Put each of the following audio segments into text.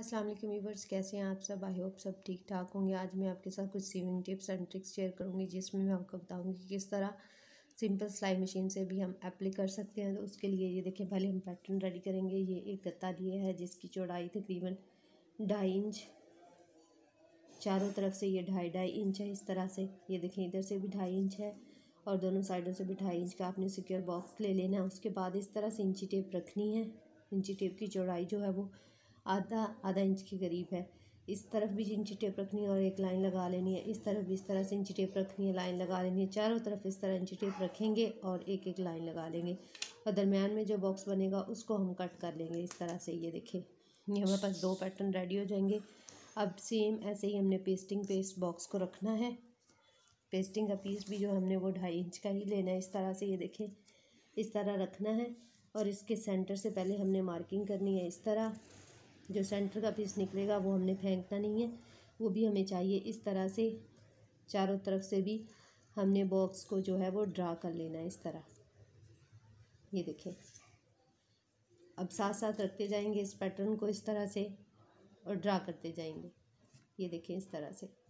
अस्सलाम वालेकुम व्यूवर्स कैसे हैं आप सब? आई होप सब ठीक ठाक होंगे। आज मैं आपके साथ कुछ sewing tips and tricks share करूँगी, जिसमें मैं आपको बताऊँगी कि किस तरह सिंपल सिलाई मशीन से भी हम अप्लाई कर सकते हैं। तो उसके लिए ये देखें पहले हम पैटर्न रेडी करेंगे। ये एक गत्ता दिया है, जिसकी चौड़ाई तकरीबन ढाई इंच, चारों तरफ़ से ये ढाई ढाई इंच है। इस तरह से ये देखें इधर से भी ढाई इंच है और दोनों साइडों से भी ढाई इंच का आपने सिक्योर बॉक्स ले लेना है। उसके बाद इस तरह से इंची टेप रखनी है। इंची टेप की चौड़ाई जो है वो आधा आधा इंच के करीब है। इस तरफ़ भी इंची टेप रखनी है और एक लाइन लगा लेनी है। इस तरफ़ भी इस तरह से इंची टेप रखनी है, लाइन लगा लेनी है। चारों तरफ़ इस तरह इंची टेप रखेंगे और एक एक लाइन लगा लेंगे। और दरमियान में जो बॉक्स बनेगा उसको हम कट कर लेंगे। इस तरह से ये देखें ये हमारे पास दो पैटर्न रेडी हो जाएँगे। अब सेम ऐसे ही हमने पेस्टिंग पे इस बॉक्स को रखना है। पेस्टिंग का पीस भी जो हमने वो ढाई इंच का ही लेना है। इस तरह से ये देखें इस तरह रखना है। और इसके सेंटर से पहले हमने मार्किंग करनी है इस तरह। जो सेंटर का पीस निकलेगा, वो हमने फेंकना नहीं है। वो भी हमें चाहिए। इस तरह से चारों तरफ़ से भी हमने बॉक्स को जो है वो ड्रा कर लेना है, इस तरह। ये देखें। अब साथ साथ रखते जाएँगे इस पैटर्न को इस तरह से और ड्रा करते जाएँगे। ये देखें इस तरह से।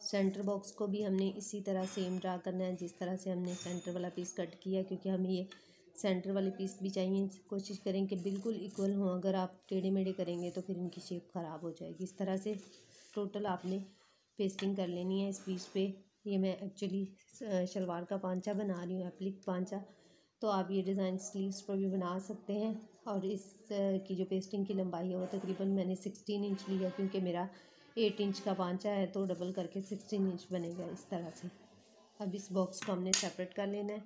सेंटर बॉक्स को भी हमने इसी तरह सेम ड्रा करना है, जिस तरह से हमने सेंटर वाला पीस कट किया, क्योंकि हमें ये सेंटर वाले पीस भी चाहिए कोशिश करें कि बिल्कुल इक्वल हों। अगर आप टेढ़े मेढ़े करेंगे तो फिर इनकी शेप ख़राब हो जाएगी। इस तरह से टोटल आपने पेस्टिंग कर लेनी है इस पीस पे। ये मैं एक्चुअली शलवार का पांचा बना रही हूँ, एप्लिक पांचा। तो आप ये डिज़ाइन स्लीव्स पर भी बना सकते हैं। और इस की जो पेस्टिंग की लंबाई है वो तकरीबन मैंने सिक्सटीन इंच लिया क्योंकि मेरा एट इंच का पांचा है तो डबल करके सिक्सटीन इंच बनेगा इस तरह से। अब इस बॉक्स को हमने सेपरेट कर लेना है।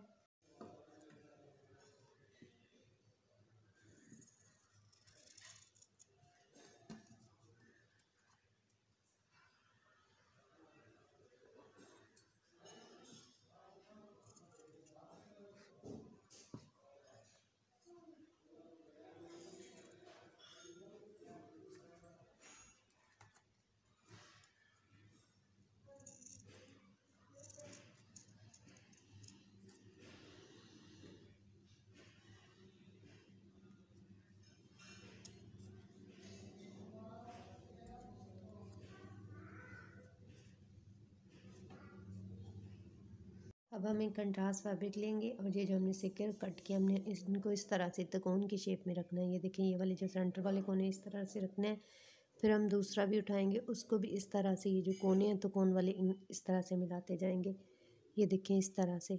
अब हम एक कंट्रास्ट फैब्रिक लेंगे और ये जो हमने सिक्योर कट किया, हमने इनको इस तरह से तकोन की शेप में रखना है। ये देखें ये वाले जो सेंटर वाले कोने इस तरह से रखना है। फिर हम दूसरा भी उठाएँगे, उसको भी इस तरह से, ये जो कोने हैं तो तकोन वाले, इन, इस तरह से मिलाते जाएँगे। ये देखें इस तरह से।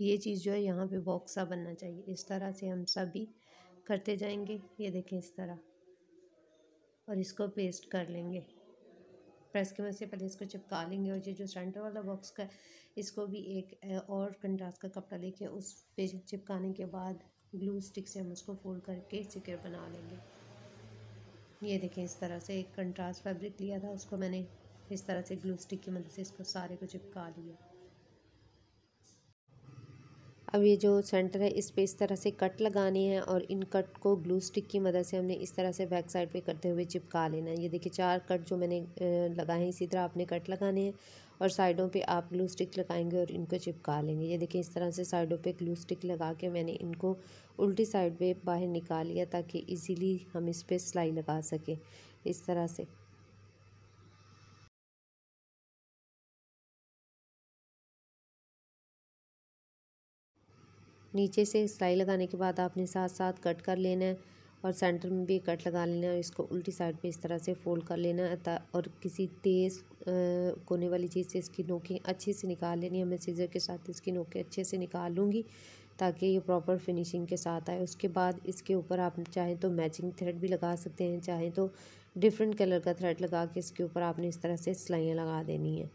ये चीज़ जो है, यहाँ पे बॉक्स बनना चाहिए। इस तरह से हम सभी करते जाएँगे। ये देखें इस तरह। और इसको पेस्ट कर लेंगे। प्रेस की मदद से पहले इसको चिपका लेंगे और ये जो सेंटर वाला बॉक्स का इसको भी एक और कंट्रास्ट का कपड़ा लेके उस पे चिपकाने के बाद ग्लू स्टिक से हम उसको फोल्ड करके सिक्योर बना लेंगे। ये देखें, इस तरह से एक कंट्रास्ट फैब्रिक लिया था, उसको मैंने इस तरह से ग्लू स्टिक की मदद से इसको सारे को चिपका लिया। अब ये जो सेंटर है, इस पर इस तरह से कट लगाने हैं और इन कट को ग्लू स्टिक की मदद से हमने इस तरह से बैक साइड पे करते हुए चिपका लेना है। ये देखिए, चार कट जो मैंने लगाए हैं, इसी तरह आपने कट लगाने हैं और साइडों पे आप ग्लू स्टिक लगाएँगे और इनको चिपका लेंगे। ये देखिए, इस तरह से साइडों पे ग्लू स्टिक लगा के मैंने इनको उल्टी साइड पे बाहर निकाल लिया ताकि इजीली हम इस पर सिलाई लगा सकें। इस तरह से। नीचे से सिलाई लगाने के बाद आपने साथ साथ कट कर लेना है और सेंटर में भी कट लगा लेना है इसको उल्टी साइड पे इस तरह से फोल्ड कर लेना है और किसी तेज़ कोने वाली चीज़ से इसकी नोकें अच्छे से निकाल लेनी है। मैं सीज़र के साथ इसकी नोकें अच्छे से निकाल लूँगी ताकि ये प्रॉपर फिनिशिंग के साथ आए। उसके बाद इसके ऊपर आप चाहें तो मैचिंग थ्रेड भी लगा सकते हैं, चाहें तो डिफरेंट कलर का थ्रेड लगा के इसके ऊपर आपने इस तरह से सिलाइयाँ लगा देनी है।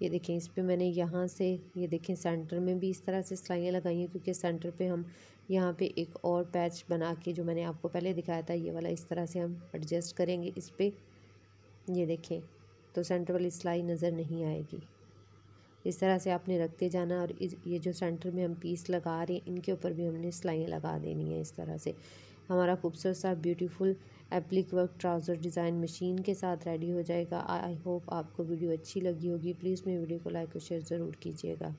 ये देखें, इस पर मैंने यहाँ से, ये देखें, सेंटर में भी इस तरह से सिलाइयाँ लगाई हैं, क्योंकि सेंटर पे हम यहाँ पे एक और पैच बना के जो मैंने आपको पहले दिखाया था, ये वाला इस तरह से हम एडजस्ट करेंगे इस पर ये देखें तो सेंटर वाली सिलाई नज़र नहीं आएगी। इस तरह से आपने रखते जाना और इस, ये जो सेंटर में हम पीस लगा रहे हैं, इनके ऊपर भी हमने सिलाइयाँ लगा देनी है इस तरह से। हमारा खूबसूरत सा beautiful applique work trouser design machine के साथ रेडी हो जाएगा। आई होप आपको वीडियो अच्छी लगी होगी। प्लीज़ मेरी वीडियो को लाइक और शेयर ज़रूर कीजिएगा।